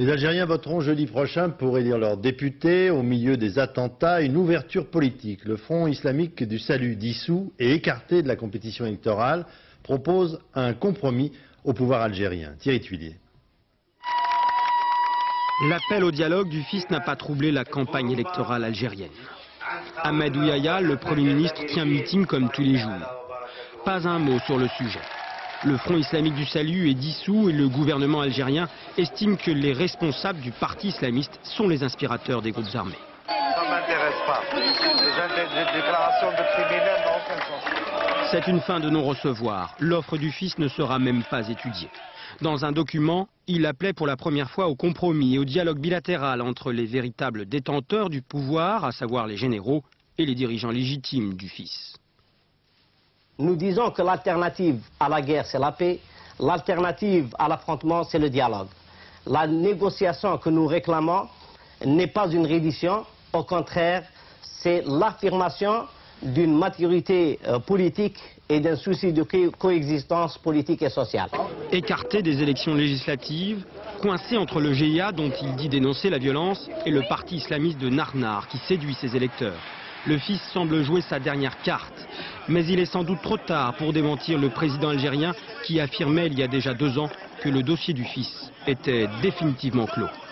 Les Algériens voteront jeudi prochain pour élire leurs députés au milieu des attentats, une ouverture politique. Le Front islamique du salut dissous et écarté de la compétition électorale propose un compromis au pouvoir algérien. Thierry Tuilier. L'appel au dialogue du fils n'a pas troublé la campagne électorale algérienne. Ahmed Ouyaya, le Premier ministre, tient meeting comme tous les jours. Pas un mot sur le sujet. Le Front islamique du salut est dissous et le gouvernement algérien estime que les responsables du parti islamiste sont les inspirateurs des groupes armés. Ça ne m'intéresse pas. Les déclarations de criminels n'ont aucun sens. C'est une fin de non-recevoir. L'offre du fils ne sera même pas étudiée. Dans un document, il appelait pour la première fois au compromis et au dialogue bilatéral entre les véritables détenteurs du pouvoir, à savoir les généraux, et les dirigeants légitimes du fils. Nous disons que l'alternative à la guerre, c'est la paix. L'alternative à l'affrontement, c'est le dialogue. La négociation que nous réclamons n'est pas une reddition. Au contraire, c'est l'affirmation d'une maturité euh, politique et d'un souci de co- coexistence politique et sociale. Écarté des élections législatives, coincé entre le GIA dont il dit dénoncer la violence et le parti islamiste de Narnar qui séduit ses électeurs. Le fils semble jouer sa dernière carte, mais il est sans doute trop tard pour démentir le président algérien qui affirmait il y a déjà deux ans que le dossier du fils était définitivement clos.